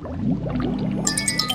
Música